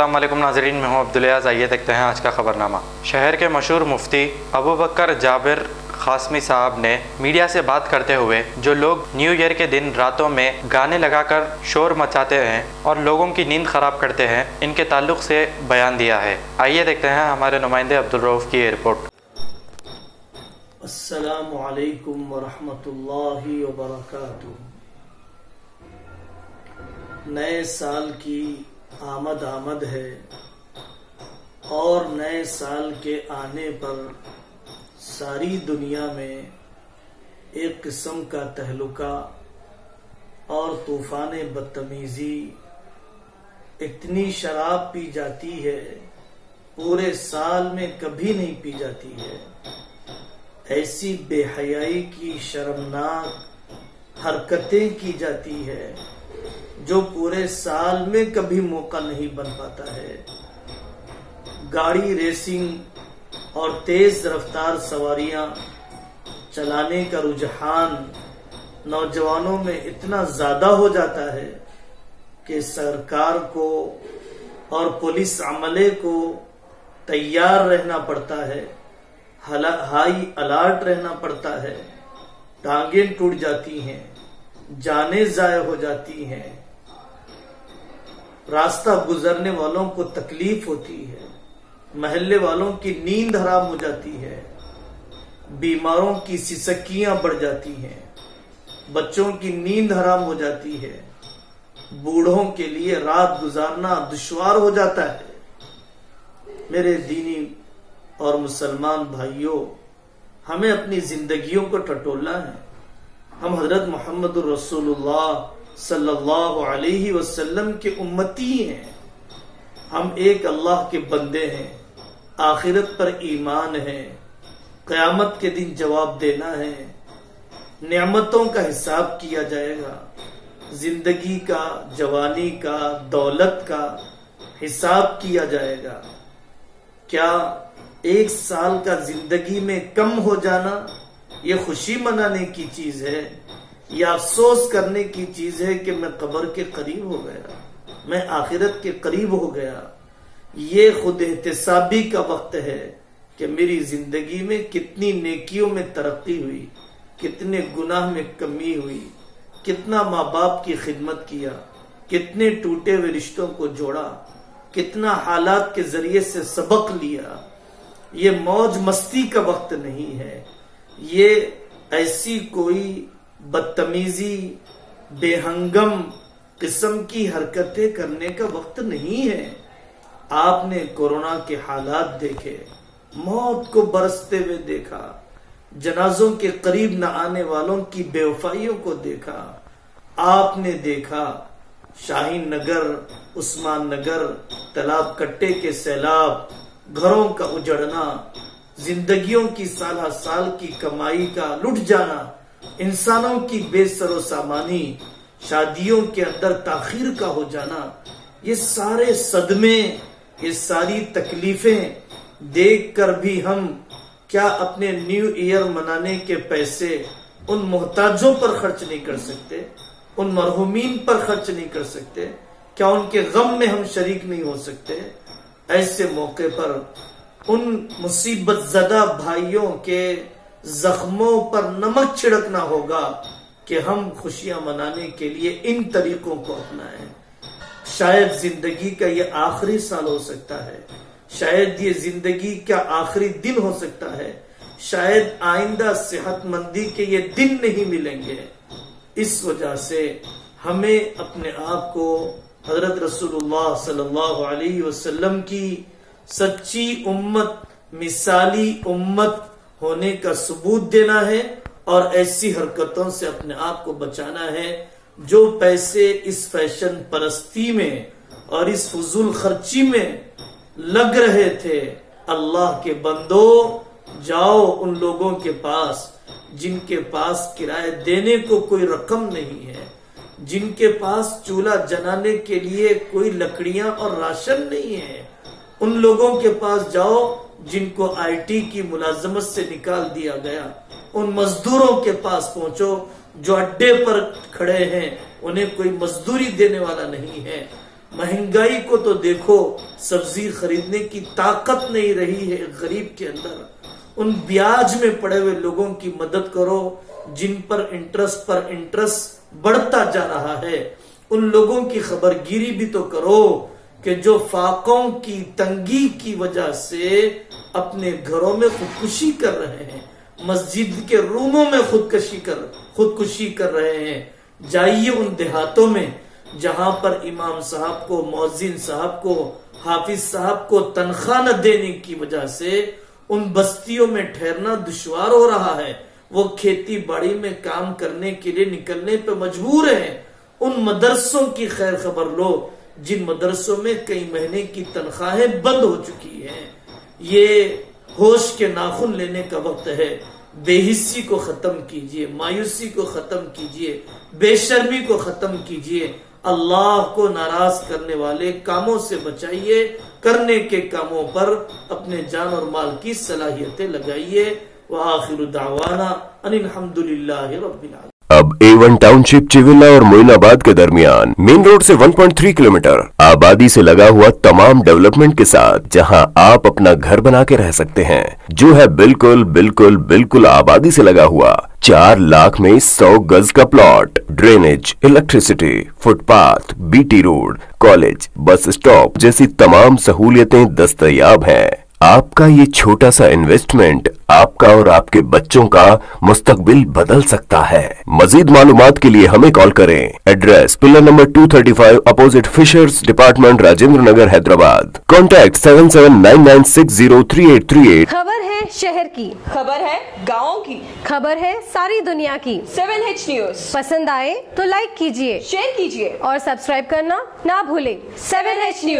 अस्सलाम वालेकुम नाजरीन मैं हूँ अब्दुलियाज आइए देखते हैं आज का खबरनामा। शहर के मशहूर मुफ्ती अबू बकर जाबिर खासमी साहब ने मीडिया से बात करते हुए, जो लोग न्यू ईयर के दिन रातों में गाने लगाकर शोर मचाते हैं और लोगों की नींद खराब करते हैं, इनके ताल्लुक से बयान दिया है। आइए देखते हैं हमारे नुमाइंदे अब्दुल रऊफ़ की रिपोर्ट। असलकम नए साल की आमद आमद है। और नए साल के आने पर सारी दुनिया में एक किस्म का तहलुका और तूफ़ान बदतमीजी इतनी शराब पी जाती है, पूरे साल में कभी नहीं पी जाती है। ऐसी बेहयाई की शर्मनाक हरकतें की जाती है। जो पूरे साल में कभी मौका नहीं बन पाता है। गाड़ी रेसिंग और तेज रफ्तार सवारियाँ चलाने का रुझान नौजवानों में इतना ज़्यादा हो जाता है कि सरकार को और पुलिस अमले को तैयार रहना पड़ता है हाई अलर्ट रहना पड़ता है। टांगें टूट जाती हैं, जाने जाय हो जाती हैं। रास्ता गुजरने वालों को तकलीफ़ होती है, महल्ले वालों की नींद हराम हो जाती है, बीमारों की सिसकियाँ बढ़ जाती हैं, बच्चों की नींद हराम हो जाती है, बूढ़ों के लिए रात गुजारना दुश्वार हो जाता है। मेरे दीनी और मुसलमान भाइयों, हमें अपनी जिंदगियों को टटोलना है। हम हज़रत मोहम्मद रसूलुल्लाह सल्लल्लाहु अलैहि वसल्लम के उम्मती हैं। हम एक अल्लाह के बंदे हैं। आखिरत पर ईमान है। कयामत के दिन जवाब देना है। नियामतों का हिसाब किया जाएगा। ज़िंदगी का, जवानी का, दौलत का हिसाब किया जाएगा। क्या एक साल का ज़िंदगी में कम हो जाना, ये खुशी मनाने की चीज़ है? ये अफसोस करने की चीज़ है कि मैं कब्र के करीब हो गया, मैं आखिरत के करीब हो गया। ये खुद एहतसाबी का वक्त है कि मेरी ज़िंदगी में कितनी नेकियों में तरक्की हुई, कितने गुनाह में कमी हुई, कितना माँ बाप की खिदमत किया, कितने टूटे हुए रिश्तों को जोड़ा, कितना हालात के ज़रिए से सबक लिया। ये मौज मस्ती का वक्त नहीं है। ये ऐसी कोई बदतमीजी, बेहंगम किस्म की हरकतें करने का वक्त नहीं है। आपने कोरोना के हालात देखे, मौत को बरसते हुए देखा, जनाजों के करीब न आने वालों की बेवफाइयों को देखा। आपने देखा, शाहीन नगर, उस्मान नगर, तालाब कट्टे के सैलाब, घरों का उजड़ना, जिंदगियों की साल साल की कमाई का लुट जाना इंसानों की बेसरो सामानी शादियों के अंदर ताखिर का हो जाना, ये सारे सदमे, ये सारी तकलीफें देख कर भी हम क्या अपने न्यू ईयर मनाने के पैसे उन मोहताजों पर खर्च नहीं कर सकते? उन मरहुमीन पर खर्च नहीं कर सकते? क्या उनके गम में हम शरीक नहीं हो सकते? ऐसे मौके पर उन मुसीबत जदा भाइयों के जख्मों पर नमक छिड़कना होगा कि हम खुशियाँ मनाने के लिए इन तरीकों को अपनाएँ। शायद ज़िंदगी का ये आखिरी साल हो सकता है। शायद ये ज़िंदगी का आखिरी दिन हो सकता है। शायद आइंदा सेहतमंदी के ये दिन नहीं मिलेंगे। इस वजह से हमें अपने आप को हज़रत रसूलुल्लाह सल्लल्लाहु अलैहि वसल्लम की सच्ची उम्मत, मिसाली उम्मत होने का सबूत देना है और ऐसी हरकतों से अपने आप को बचाना है, जो पैसे इस फ़ैशन परस्ती में और इस फजूल खर्ची में लग रहे थे। अल्लाह के बंदो, जाओ उन लोगों के पास, जिनके पास किराए देने को कोई रकम नहीं है, जिनके पास चूल्हा जलाने के लिए कोई लकड़ियाँ और राशन नहीं है। उन लोगों के पास जाओ जिनको आईटी की मुलाजमत से निकाल दिया गया, उन मजदूरों के पास पहुंचो जो अड्डे पर खड़े हैं। उन्हें कोई मजदूरी देने वाला नहीं है। महँगाई को तो देखो, सब्ज़ी खरीदने की ताकत नहीं रही है गरीब के अंदर। उन ब्याज में पड़े हुए लोगों की मदद करो, जिन पर इंटरेस्ट पर इंटरेस्ट बढ़ता जा रहा है। उन लोगों की खबरगिरी भी तो करो कि जो फाकों की तंगी की वजह से अपने घरों में खुदकुशी कर रहे हैं। मस्जिद के रूमों में खुदकशी कर, खुदकुशी कर रहे हैं। जाइए उन देहातों में जहाँ पर इमाम साहब को मोजिन साहब को, हाफिज साहब को तनख्वाह न देने की वजह से उन बस्तियों में ठहरना दुश्वार हो रहा है। वो खेती बाड़ी में काम करने के लिए निकलने पर मजबूर है। उन मदरसों की खैर खबर लो, जिन मदरसों में कई महीने की तनख्वाहें बंद हो चुकी हैं। ये होश के नाखून लेने का वक्त है। बेहिस्सी को खत्म कीजिए, मायूसी को खत्म कीजिए, बेशर्मी को खत्म कीजिए। अल्लाह को नाराज़ करने वाले कामों से बचाइए, करने के कामों पर अपने जान और माल की सलाहियतें लगाइए। वह आखिर दावाना रबीआलम ए वन टाउनशिप चिविला और मोइनाबाद के दरमियान मेन रोड से 1.3 किलोमीटर, आबादी से लगा हुआ तमाम डेवलपमेंट के साथ, जहाँ आप अपना घर बना के रह सकते हैं, जो है बिल्कुल बिल्कुल बिल्कुल आबादी से लगा हुआ, चार लाख में सौ गज का plot drainage electricity footpath BT road college bus stop जैसी तमाम सहूलियतें दस्तयाब हैं। आपका ये छोटा सा इन्वेस्टमेंट आपका और आपके बच्चों का मुस्तकबिल बदल सकता है। मजीद मालूम के लिए हमें कॉल करें। Address pillar number 235 opposite fishers department Rajendra Nagar Hyderabad. Contact seven seven nine nine six zero three eight three eight खबर है शहर की। खबर है गाँव की। खबर है सारी दुनिया की। सेवन एच न्यूज़ पसंद आए तो लाइक कीजिए। शेयर कीजिए। और सब्सक्राइब करना ना भूले। Seven H news